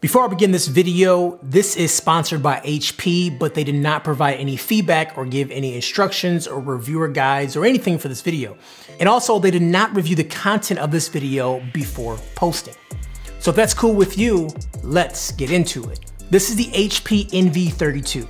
Before I begin this video, this is sponsored by HP, but they did not provide any feedback or give any instructions or reviewer guides or anything for this video. And also they did not review the content of this video before posting. So if that's cool with you, let's get into it. This is the HP Envy 32.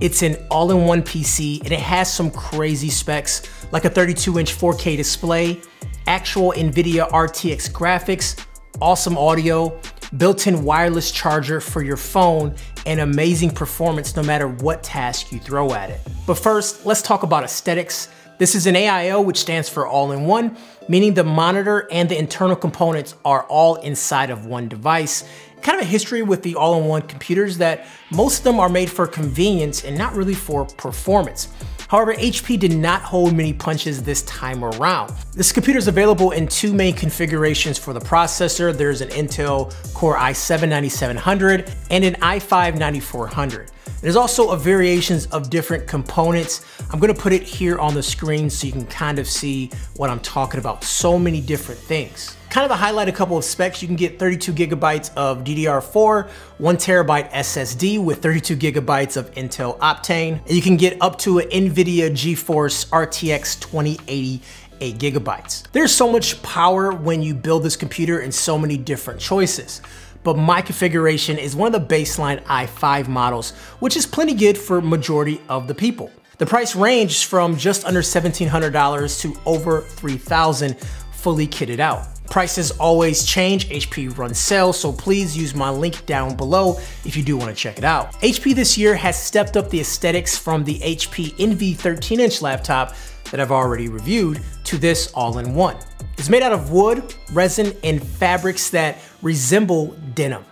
It's an all-in-one PC and it has some crazy specs like a 32 inch 4K display, actual NVIDIA RTX graphics, awesome audio, built-in wireless charger for your phone, and amazing performance no matter what task you throw at it. But first, let's talk about aesthetics. This is an AIO, which stands for all-in-one, meaning the monitor and the internal components are all inside of one device. Kind of a history with the all-in-one computers that most of them are made for convenience and not really for performance. However, HP did not hold many punches this time around. This computer is available in two main configurations for the processor. There's an Intel Core i7-9700 and an i5-9400. There's also a variations of different components. I'm gonna put it here on the screen so you can kind of see what I'm talking about. So many different things. Kind of to highlight a couple of specs, you can get 32 gigabytes of DDR4, one terabyte SSD with 32 gigabytes of Intel Optane, and you can get up to an NVIDIA GeForce RTX 2080 8 gigabytes. There's so much power when you build this computer and so many different choices but my configuration is one of the baseline i5 models, which is plenty good for majority of the people. The price ranges from just under $1,700 to over 3,000 fully kitted out. Prices always change, HP runs sales, so please use my link down below if you do wanna check it out. HP this year has stepped up the aesthetics from the HP Envy 13-inch laptop that I've already reviewed to this all-in-one. It's made out of wood, resin, and fabrics that resemble denim.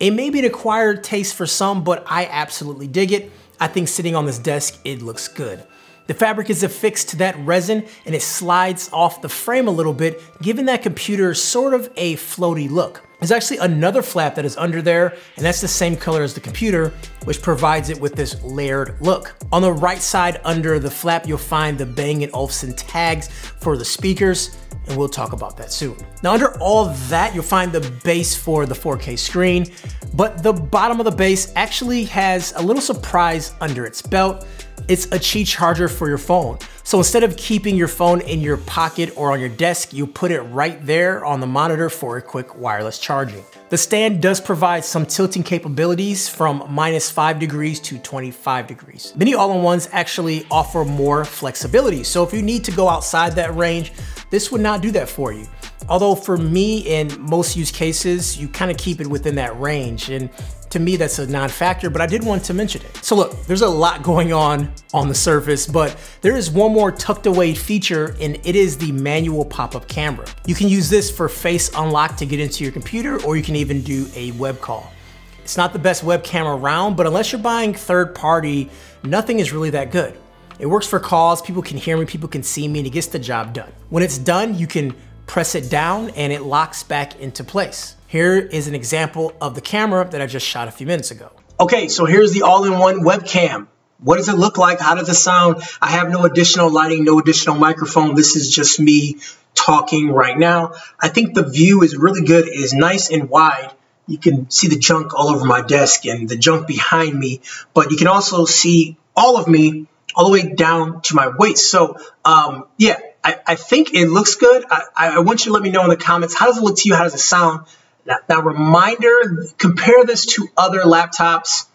It may be an acquired taste for some, but I absolutely dig it. I think sitting on this desk, it looks good. The fabric is affixed to that resin and it slides off the frame a little bit, giving that computer sort of a floaty look. There's actually another flap that is under there, and that's the same color as the computer, which provides it with this layered look. On the right side under the flap, you'll find the Bang & Olufsen tags for the speakers, and we'll talk about that soon. Now under all that, you'll find the base for the 4K screen, but the bottom of the base actually has a little surprise under its belt. It's a Qi charger for your phone. So instead of keeping your phone in your pocket or on your desk, you put it right there on the monitor for a quick wireless charging. The stand does provide some tilting capabilities from minus 5 degrees to 25 degrees. Many all-in-ones actually offer more flexibility, so if you need to go outside that range, this would not do that for you. Although for me, in most use cases, you kind of keep it within that range. And to me, that's a non-factor, but I did want to mention it. So look, there's a lot going on on the surface, but there is one more tucked away feature and it is the manual pop-up camera. You can use this for face unlock to get into your computer, or you can even do a web call. It's not the best webcam around, but unless you're buying third party, nothing is really that good. It works for calls, people can hear me, people can see me, and it gets the job done. When it's done, you can press it down and it locks back into place. Here is an example of the camera that I just shot a few minutes ago. Okay, so here's the all-in-one webcam. What does it look like? How does it sound? I have no additional lighting, no additional microphone. This is just me talking right now. I think the view is really good. It is nice and wide. You can see the junk all over my desk and the junk behind me, but you can also see all of me all the way down to my waist. So um, yeah, I, I, think it looks good. I, I, want you to let me know in the comments, how does it look to you? How does it sound? Now, now reminder, compare this to other laptops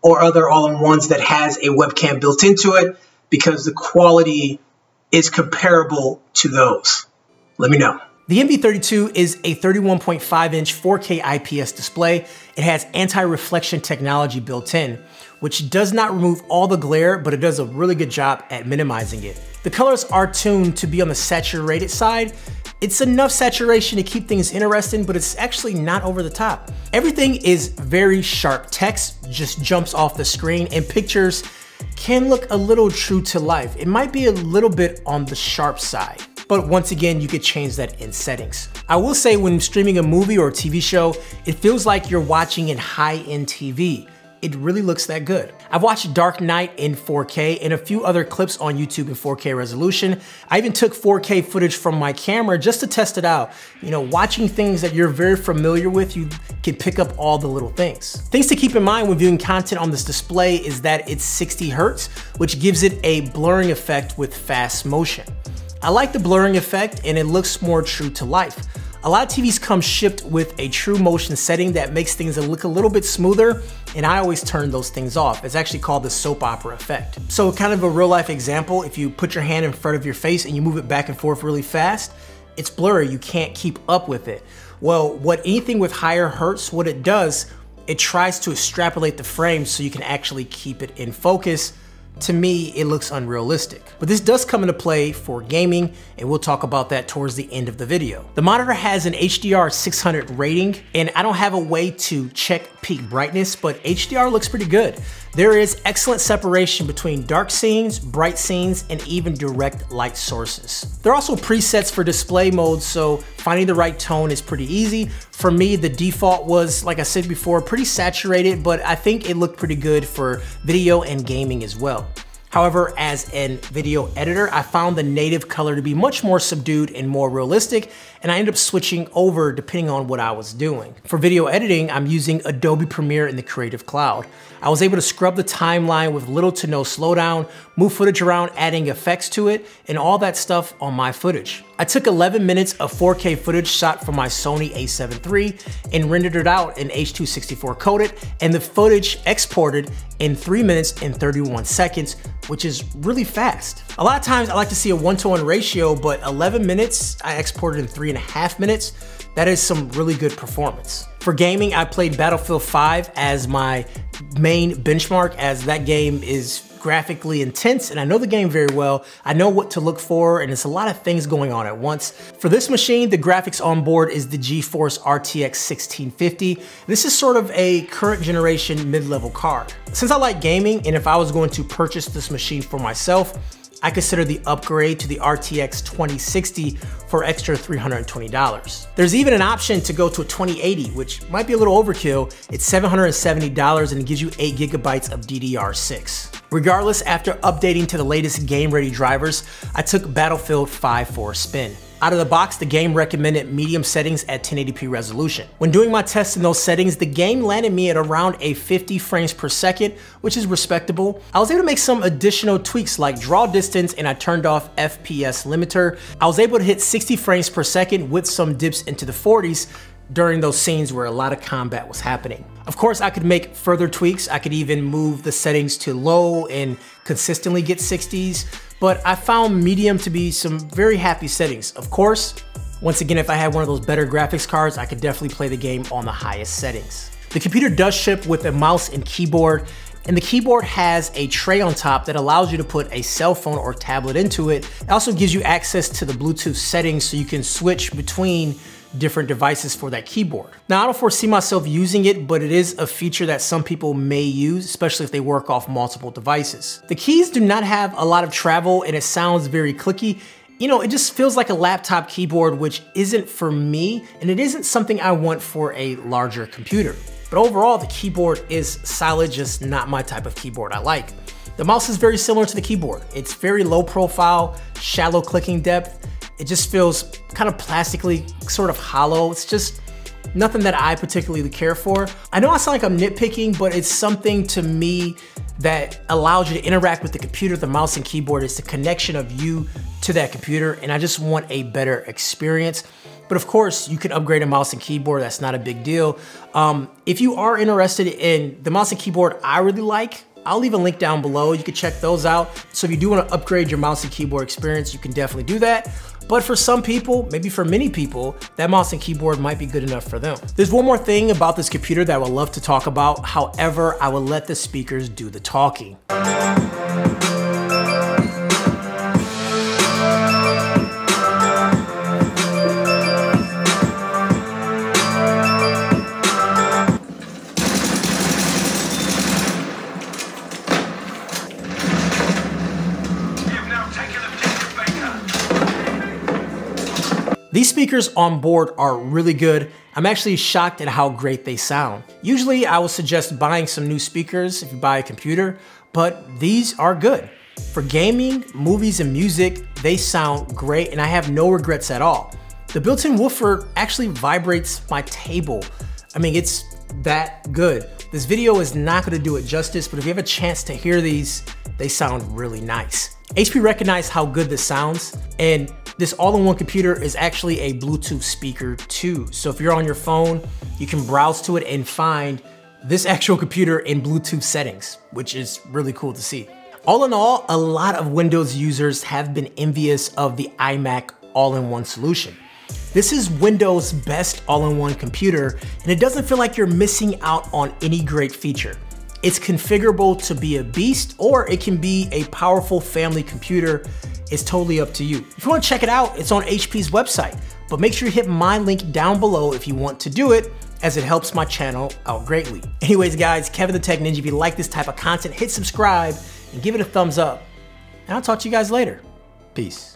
or other all-in-ones that has a webcam built into it because the quality is comparable to those. Let me know. The Envy32 is a 31.5 inch 4K IPS display. It has anti-reflection technology built in, which does not remove all the glare, but it does a really good job at minimizing it. The colors are tuned to be on the saturated side. It's enough saturation to keep things interesting, but it's actually not over the top. Everything is very sharp. Text just jumps off the screen and pictures can look a little true to life. It might be a little bit on the sharp side but once again, you could change that in settings. I will say when streaming a movie or a TV show, it feels like you're watching in high-end TV. it really looks that good. I've watched Dark Knight in 4K and a few other clips on YouTube in 4K resolution. I even took 4K footage from my camera just to test it out. You know, watching things that you're very familiar with, you can pick up all the little things. Things to keep in mind when viewing content on this display is that it's 60 Hertz, which gives it a blurring effect with fast motion. I like the blurring effect and it looks more true to life. A lot of TVs come shipped with a true motion setting that makes things look a little bit smoother, and I always turn those things off. It's actually called the soap opera effect. So kind of a real life example, if you put your hand in front of your face and you move it back and forth really fast, it's blurry, you can't keep up with it. Well, what anything with higher hertz, what it does, it tries to extrapolate the frame so you can actually keep it in focus to me, it looks unrealistic. But this does come into play for gaming, and we'll talk about that towards the end of the video. The monitor has an HDR 600 rating, and I don't have a way to check peak brightness, but HDR looks pretty good. There is excellent separation between dark scenes, bright scenes, and even direct light sources. There are also presets for display modes, so finding the right tone is pretty easy. For me, the default was, like I said before, pretty saturated, but I think it looked pretty good for video and gaming as well. However, as an video editor, I found the native color to be much more subdued and more realistic, and I ended up switching over depending on what I was doing. For video editing, I'm using Adobe Premiere in the Creative Cloud. I was able to scrub the timeline with little to no slowdown, move footage around, adding effects to it, and all that stuff on my footage. I took 11 minutes of 4K footage shot from my Sony a7 III and rendered it out in H.264 coded, and the footage exported in 3 minutes and 31 seconds, which is really fast. A lot of times I like to see a one-to-one -one ratio, but 11 minutes, I exported in three and a half minutes. That is some really good performance. For gaming, I played Battlefield 5 as my main benchmark as that game is graphically intense and I know the game very well. I know what to look for and it's a lot of things going on at once. For this machine, the graphics on board is the GeForce RTX 1650. This is sort of a current generation mid-level card. Since I like gaming and if I was going to purchase this machine for myself, I consider the upgrade to the RTX 2060 for extra $320. There's even an option to go to a 2080, which might be a little overkill. It's $770 and it gives you 8 gigabytes of DDR6. Regardless, after updating to the latest game-ready drivers, I took Battlefield 5 for a spin. Out of the box, the game recommended medium settings at 1080p resolution. When doing my tests in those settings, the game landed me at around a 50 frames per second, which is respectable. I was able to make some additional tweaks like draw distance and I turned off FPS limiter. I was able to hit 60 frames per second with some dips into the 40s during those scenes where a lot of combat was happening. Of course, I could make further tweaks. I could even move the settings to low and consistently get 60s, but I found medium to be some very happy settings. Of course, once again, if I had one of those better graphics cards, I could definitely play the game on the highest settings. The computer does ship with a mouse and keyboard, and the keyboard has a tray on top that allows you to put a cell phone or tablet into it. It also gives you access to the Bluetooth settings so you can switch between different devices for that keyboard. Now, I don't foresee myself using it, but it is a feature that some people may use, especially if they work off multiple devices. The keys do not have a lot of travel and it sounds very clicky. You know, it just feels like a laptop keyboard, which isn't for me, and it isn't something I want for a larger computer. But overall, the keyboard is solid, just not my type of keyboard I like. The mouse is very similar to the keyboard. It's very low profile, shallow clicking depth, it just feels kind of plastically sort of hollow. It's just nothing that I particularly care for. I know I sound like I'm nitpicking, but it's something to me that allows you to interact with the computer, the mouse and keyboard. It's the connection of you to that computer, and I just want a better experience. But of course, you can upgrade a mouse and keyboard. That's not a big deal. Um, if you are interested in the mouse and keyboard I really like, I'll leave a link down below. You can check those out. So if you do want to upgrade your mouse and keyboard experience, you can definitely do that. But for some people, maybe for many people, that mouse and keyboard might be good enough for them. There's one more thing about this computer that I would love to talk about. However, I will let the speakers do the talking. These speakers on board are really good. I'm actually shocked at how great they sound. Usually I would suggest buying some new speakers if you buy a computer, but these are good. For gaming, movies, and music, they sound great and I have no regrets at all. The built-in woofer actually vibrates my table. I mean, it's that good. This video is not gonna do it justice, but if you have a chance to hear these, they sound really nice. HP recognized how good this sounds and this all-in-one computer is actually a Bluetooth speaker too. So if you're on your phone, you can browse to it and find this actual computer in Bluetooth settings, which is really cool to see. All in all, a lot of Windows users have been envious of the iMac all-in-one solution. This is Windows' best all-in-one computer, and it doesn't feel like you're missing out on any great feature. It's configurable to be a beast, or it can be a powerful family computer. It's totally up to you. If you wanna check it out, it's on HP's website, but make sure you hit my link down below if you want to do it, as it helps my channel out greatly. Anyways, guys, Kevin the Tech Ninja, if you like this type of content, hit subscribe and give it a thumbs up. And I'll talk to you guys later. Peace.